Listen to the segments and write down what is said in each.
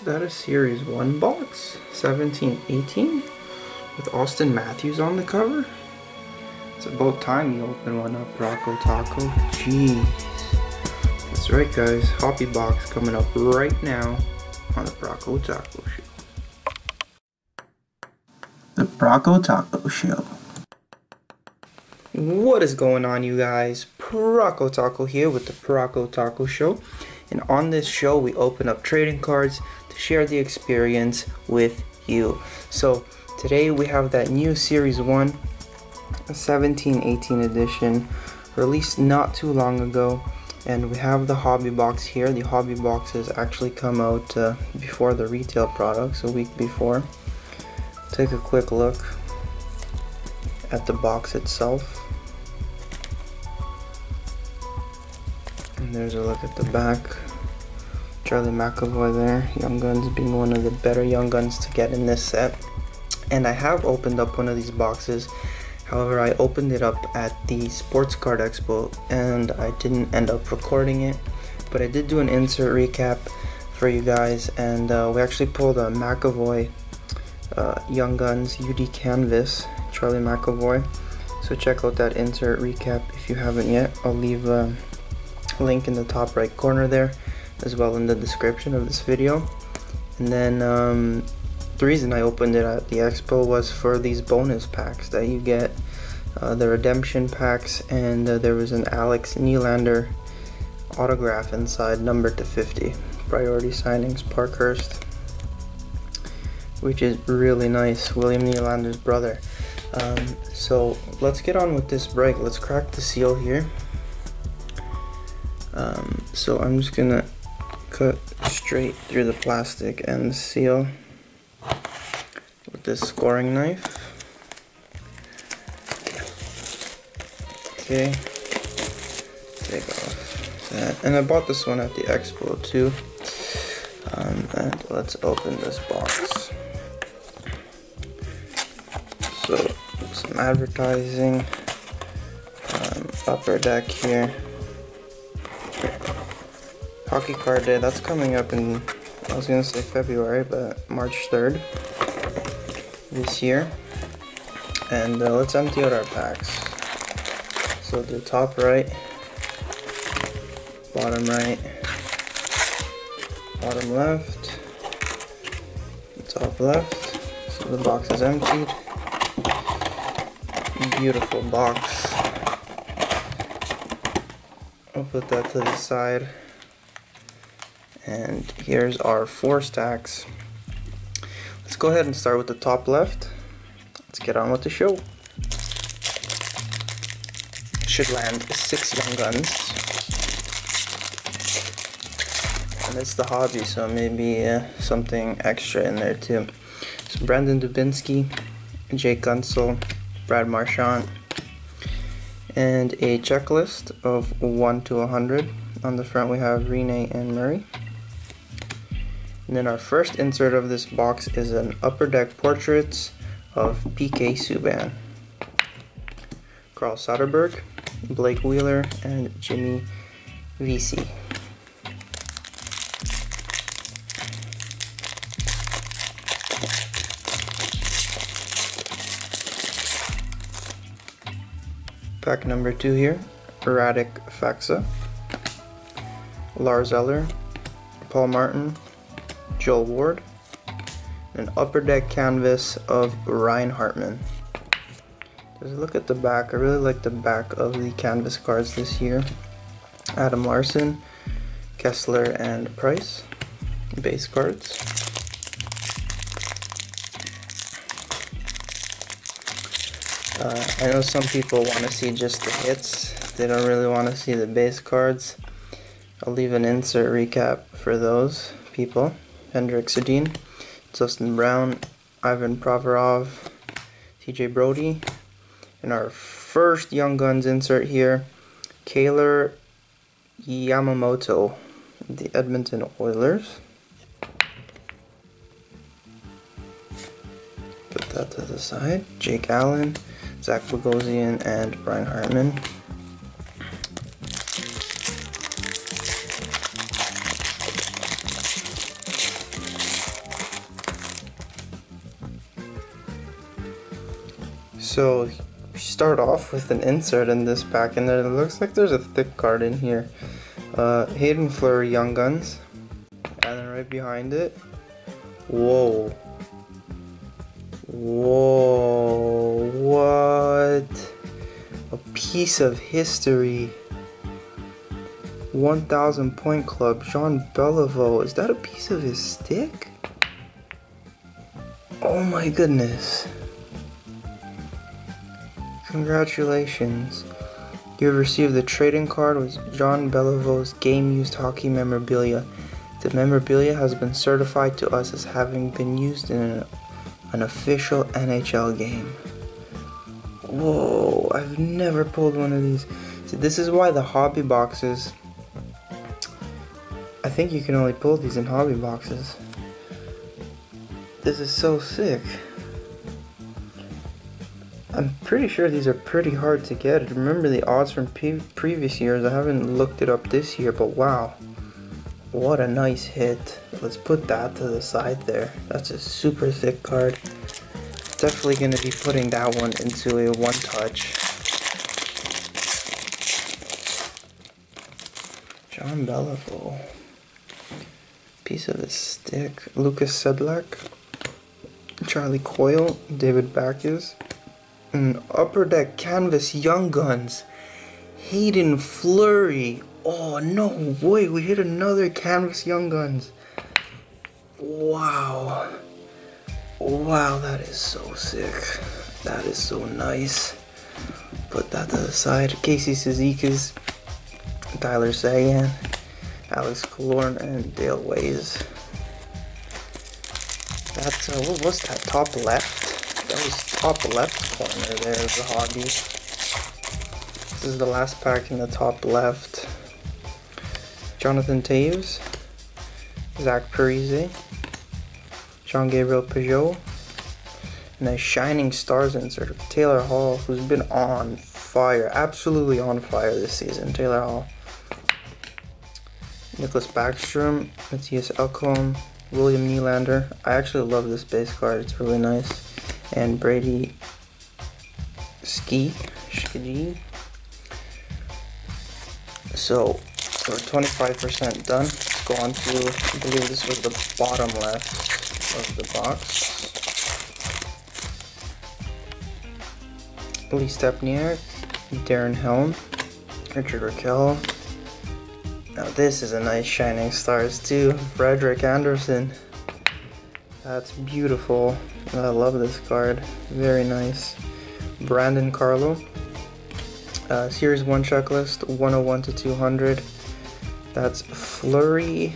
Is that a Series 1 box? 1718? With Auston Matthews on the cover? It's about time you open one up, Prokotaco. Jeez. That's right, guys. Hobby Box coming up right now on the Prokotaco Show. The Prokotaco Show. What is going on, you guys? Prokotaco here with the Prokotaco Show. And on this show, we open up trading cards to share the experience with you. So today we have that new Series 1 1718 edition released not too long ago. And we have the hobby box here. The hobby boxes actually come out uh, before the retail products, a week before. Take a quick look at the box itself. There's a look at the back. Charlie McAvoy there, Young Guns being one of the better Young Guns to get in this set. And I have opened up one of these boxes. However, I opened it up at the Sports Card Expo and I didn't end up recording it. But I did do an insert recap for you guys and uh, we actually pulled a McAvoy uh, Young Guns UD Canvas, Charlie McAvoy. So check out that insert recap if you haven't yet. I'll leave a link in the top right corner there as well in the description of this video. And then um, the reason I opened it at the expo was for these bonus packs that you get. Uh, the redemption packs and uh, there was an Alex Nylander autograph inside numbered to 50 priority signings Parkhurst which is really nice William Nylander's brother um, so let's get on with this break let's crack the seal here um, so I'm just gonna cut straight through the plastic and seal with this scoring knife. Okay, take off that. And I bought this one at the expo too. Um, and let's open this box. So, some advertising, um, upper deck here. Hockey Card Day, that's coming up in, I was gonna say February, but March 3rd this year. And uh, let's empty out our packs. So the top right, bottom right, bottom left, top left. So the box is emptied. Beautiful box. Put that to the side. And here's our four stacks. Let's go ahead and start with the top left. Let's get on with the show. Should land six young guns. And it's the hobby, so maybe uh, something extra in there too. So Brandon Dubinsky, Jake Guentzel, Brad Marchand, and a checklist of 1 to 100. On the front we have Rinne and Murray. And then our first insert of this box is an Upper Deck Portraits of PK Subban. Carl Soderberg, Blake Wheeler, and Jimmy Vesey. Pack number two here, Radek Faksa, Lars Eller, Paul Martin, Joel Ward, an upper deck canvas of Ryan Hartman. Just look at the back. I really like the back of the canvas cards this year. Adam Larsson, Kesler, and Price. Base cards. Uh, I know some people want to see just the hits. They don't really want to see the base cards. I'll leave an insert recap for those people. Henrik Sedin, Justin Braun, Ivan Provorov, TJ Brodie, and our first Young Guns insert here, Kailer Yamamoto, the Edmonton Oilers. Put that to the side. Jake Allen, Zach Bogosian, and Brian Hartman. So we start off with an insert in this pack and it looks like there's a thick card in here. Uh, Haydn Fleury, Young Guns. And then right behind it, whoa. Whoa what? A piece of history. 1000 point club, Jean Beliveau. Is that a piece of his stick? Oh my goodness. Congratulations. You have received the trading card with Jean Beliveau's game used hockey memorabilia. The memorabilia has been certified to us as having been used in an official NHL game. Whoa, I've never pulled one of these. See, this is why the hobby boxes. I think you can only pull these in hobby boxes. This is so sick. I'm pretty sure these are pretty hard to get. Remember the odds from previous years. I haven't looked it up this year, but wow. What a nice hit. Let's put that to the side there. That's a super thick card. Definitely going to be putting that one into a one touch. John Beliveau. Piece of the stick. Lukas Sedlak. Charlie Coyle. David Backes. And Upper Deck Canvas Young Guns. Haydn Fleury. Oh, no way. We hit another Canvas Young Guns. Wow. Wow, that is so sick. That is so nice. Put that to the side. Casey Cizikas, Tyler Seguin, Alex Killorn, and Dale Weise. That's, uh, what was that, top left? That was top left corner there of the hobby. This is the last pack in the top left. Jonathan Toews, Zach Parise, Jean Gabriel Pageau, and a Shining Stars insert of Taylor Hall, who's been on fire, absolutely on fire this season. Taylor Hall. Nicklas Backstrom, Mattias Ekholm, William Nylander. I actually love this base card, it's really nice and Brady Ski Skjei. So we're 25% done. Let's go on to, I believe this was the bottom left of the box. Lee Stempniak, Darren Helm, Richard Rakell. Now this is a nice Shining Stars too. Frederik Andersen. That's beautiful. I love this card. Very nice. Brandon Carlo. Uh, Series 1 checklist 101 to 200. That's Fleury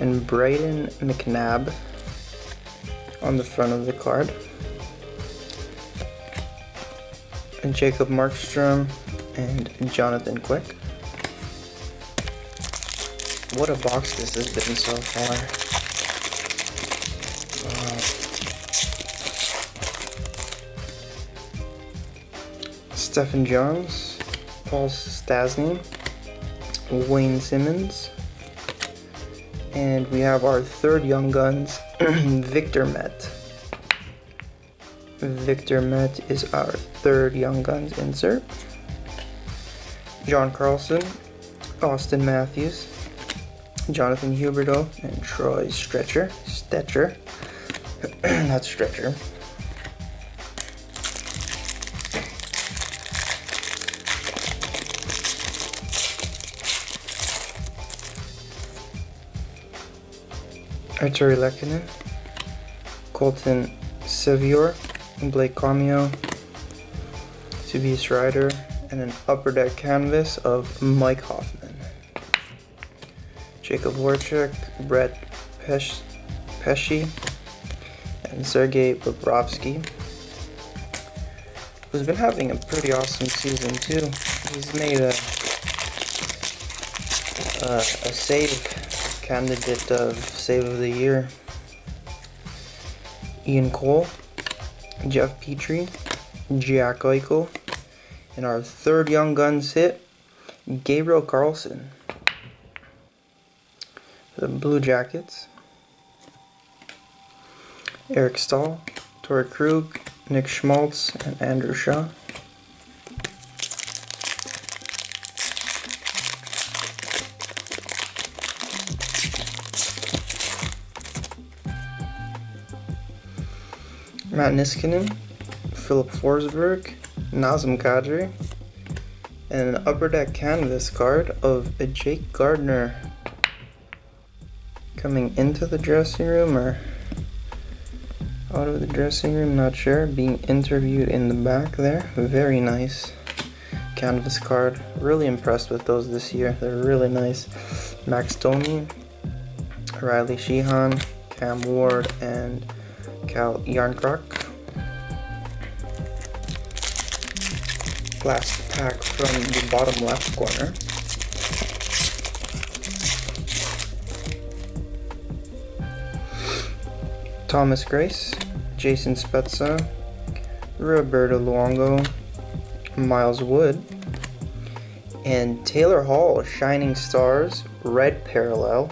and Brayden McNabb on the front of the card. And Jacob Markstrom and Jonathan Quick. What a box this has been so far. Uh, Stephen Jones, Paul Stastny, Wayne Simmonds, and we have our third Young Guns, Victor Mete. Victor Mete is our third Young Guns insert. John Carlson, Auston Matthews, Jonathan Huberdeau, and Troy Stretcher. Stecher. Not Stretcher. Artturi Lehkonen, Colton Sceviour, Blake Comeau, Tobias Rieder, and an upper deck canvas of Mike Hoffman. Jakub Voracek, Brett Pesh, Pesce, and Sergei Bobrovsky, who's been having a pretty awesome season too. He's made a, a, a save candidate of Save of the Year. Ian Cole, Jeff Petry, Jack Eichel, and our third Young Guns hit, Gabriel Carlsson. The Blue Jackets, Eric Staal, Torey Krug, Nick Schmaltz, and Andrew Shaw. Matt Niskanen, Filip Forsberg, Nazem Kadri, and an upper deck canvas card of a Jake Gardiner coming into the dressing room or out of the dressing room, not sure. Being interviewed in the back there. Very nice canvas card. Really impressed with those this year. They're really nice. Max Domi, Riley Sheahan, Cam Ward, and Cal Järnkrok. Last pack from the bottom left corner. Thomas Greiss, Jason Spezza, Roberto Luongo, Miles Wood, and Taylor Hall, Shining Stars, Red Parallel.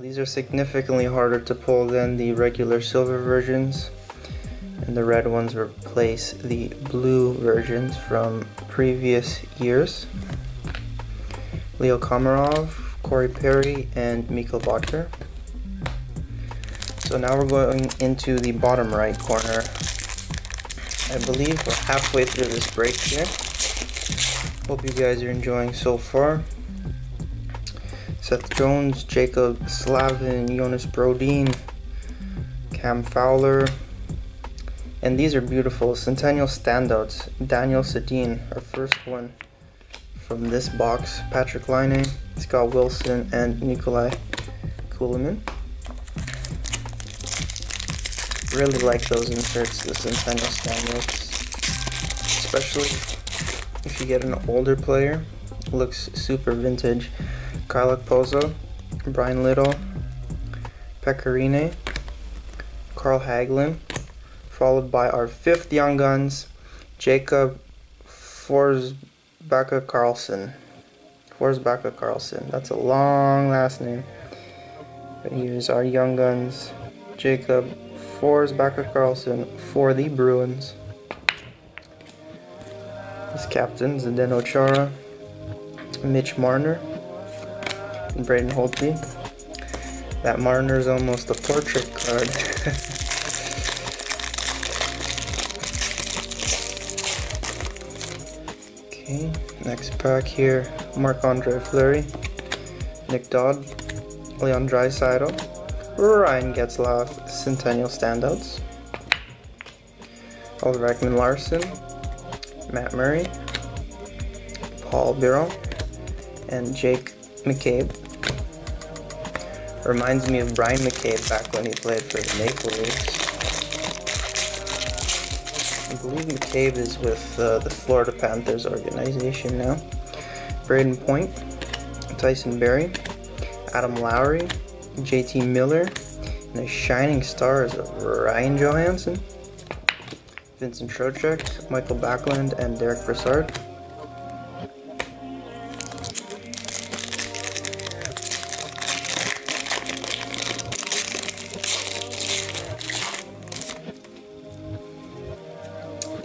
These are significantly harder to pull than the regular silver versions. And the red ones replace the blue versions from previous years. Leo Komarov, Corey Perry, and Mikkel Boedker. So now we're going into the bottom right corner. I believe we're halfway through this break here. Hope you guys are enjoying so far. Seth Jones, Jaccob Slavin, Jonas Brodin, Cam Fowler. And these are beautiful Centennial standouts. Daniel Sedin, our first one from this box. Patrik Laine, Scott Wilson, and Nikolai Kulemin really like those inserts, the Centennial Stanley's. Especially if you get an older player. Looks super vintage. Kyle Okposo, Bryan Little, Pekka Rinne, Carl Hagelin, followed by our fifth Young Guns, Jakob Forsbacka Karlsson. Forsbacka Karlsson. That's a long last name. But here's our Young Guns, Jakob Forsbacka Karlsson for the Bruins. His captains, Zdeno Chara, Mitch Marner, Braden Holtby. That Marner is almost a portrait card. okay, next pack here, Marc-Andre Fleury, Nick Dodd, Leon Draisaitl, Ryan Getzlaf, Centennial Standouts. Oliver Ekman-Larsson, Matt Murray, Paul Byron, and Jake McCabe. Reminds me of Bryan McCabe back when he played for the Maple Leafs. I believe McCabe is with uh, the Florida Panthers organization now. Brayden Point, Tyson Barrie, Adam Lowry, JT Miller, and the shining stars of Ryan Johansen, Vincent Trocheck, Mikael Backlund, and Derek Brassard.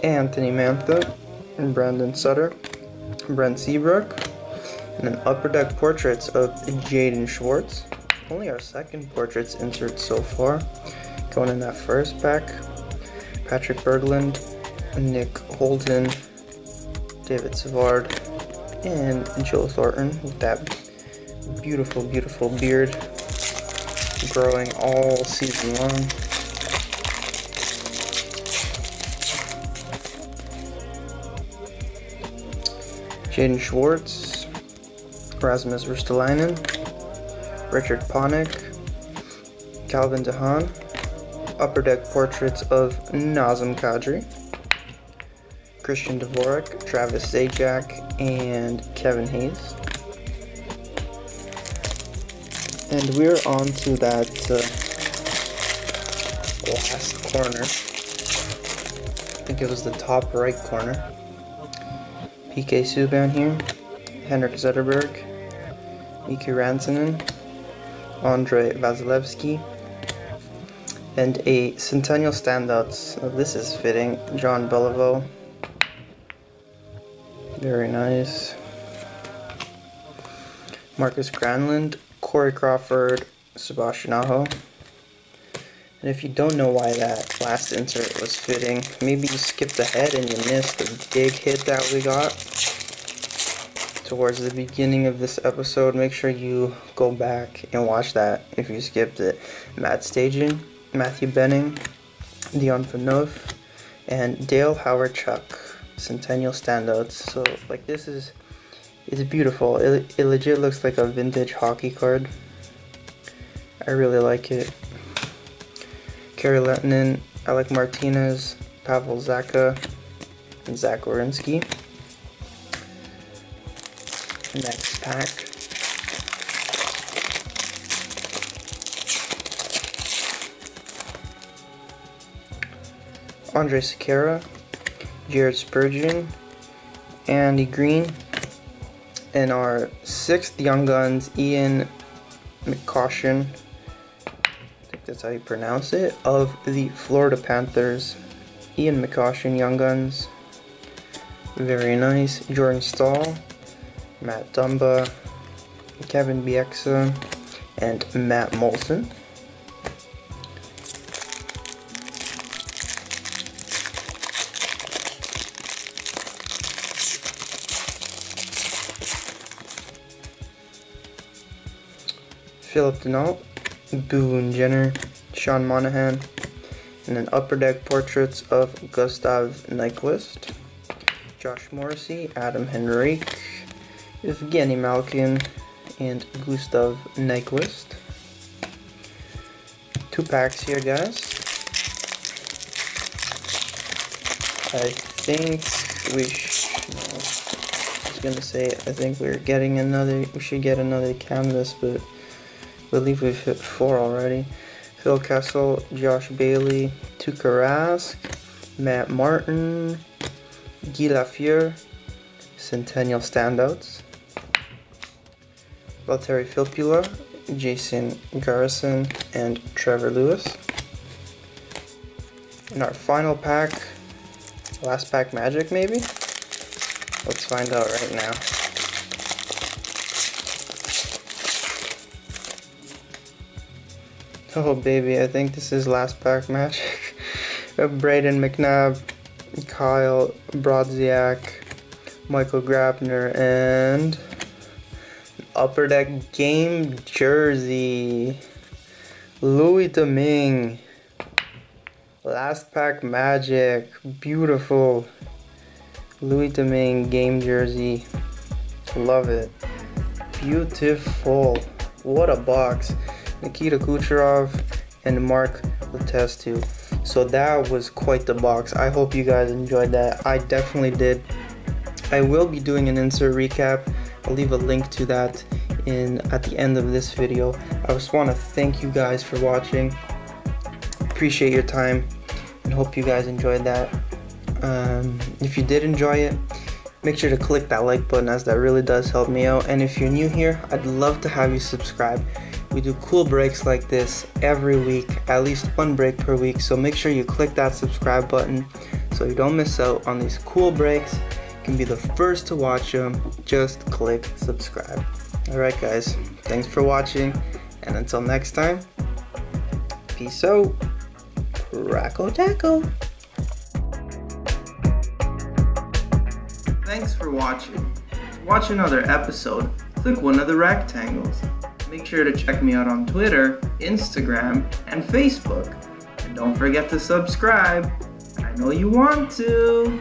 Anthony Mantha, and Brandon Sutter, Brent Seabrook, and then upper deck portraits of Jaden Schwartz, only our second portraits insert so far. Going in that first pack, Patrik Berglund, Nick Holden, David Savard, and Joe Thornton with that beautiful, beautiful beard growing all season long. Jaden Schwartz, Rasmus Ristolainen, Richard Panik, Calvin DeHaan, Upper Deck Portraits of Nazem Kadri, Christian Dvorak, Travis Zajac, and Kevin Hayes. And we're on to that uh, last corner. I think it was the top right corner. PK Subban here, Henrik Zetterberg, Miki Rantanen, Andrei Vasilevskiy, And a Centennial Standouts. Oh, uh, this is fitting. John Beliveau. Very nice. Marcus Granlund, Corey Crawford, Sebastian Aho. And if you don't know why that last insert was fitting, maybe you skipped ahead and you missed the big hit that we got towards the beginning of this episode. Make sure you go back and watch that if you skipped it. Matt Stajan, Matthew Benning, Dion Phaneuf, and Dale Hawerchuk, Centennial standouts. So like this is it's beautiful. It, it legit looks like a vintage hockey card. I really like it. Kari Lehtonen, Alec Martinez, Pavel Zacha, and Zach Werenski. Next pack. Andrej Sekera, Jared Spurgeon, Andy Greene, and our sixth Young Guns, Ian McCoshen that's how you pronounce it, of the Florida Panthers. Ian McCoshen, Young Guns. Very nice. Jordan Staal, Matt Dumba, Kevin Bieksa, and Matt Moulson. Phillip Danault, Boone Jenner, Sean Monahan, and then Upper Deck portraits of Gustav Nyquist, Josh Morrissey, Adam Henrique, Evgeny Malkin, and Gustav Nyquist. Two packs here, guys. I think we should, I was gonna say, I think we're getting another, we should get another canvas, but believe we've hit four already. Phil Kessel, Josh Bailey, Tuukka Rask, Matt Martin, Guy Lafleur, Centennial Standouts, Valtteri Filppula, Jason Garrison, and Trevor Lewis. In our final pack, last pack magic maybe? Let's find out right now. Oh baby, I think this is last pack magic. Uh, Brayden McNabb, Kyle Brodziak, Michael Grabner, and Upper Deck Game Jersey. Louis Domingue. Last pack magic. Beautiful. Louis Domingue Game Jersey. Love it. Beautiful. What a box. Nikita Kucherov, and Mark Letestu. So that was quite the box. I hope you guys enjoyed that. I definitely did. I will be doing an insert recap. I'll leave a link to that in at the end of this video. I just want to thank you guys for watching. Appreciate your time and hope you guys enjoyed that. Um, if you did enjoy it, make sure to click that like button as that really does help me out. And if you're new here, I'd love to have you subscribe. We do cool breaks like this every week, at least one break per week. So make sure you click that subscribe button so you don't miss out on these cool breaks. You can be the first to watch them. Just click subscribe. Alright guys, thanks for watching and until next time, peace out. Racko Jacko. Thanks for watching. To watch another episode, click one of the rectangles. Make sure to check me out on Twitter, Instagram, and Facebook. And don't forget to subscribe. I know you want to.